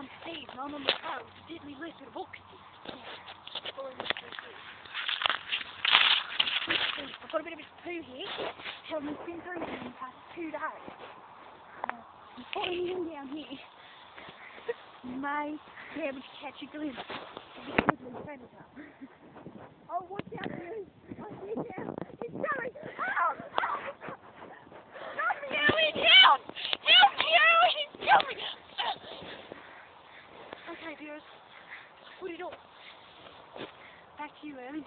on stage, the crowd. Diddly lifted books. I've got a bit of a poo here. My spin through in the past two days. I'm putting him down here. May be able to catch a glimpse Hi, dears. What are you doing? Back to you, Ellie.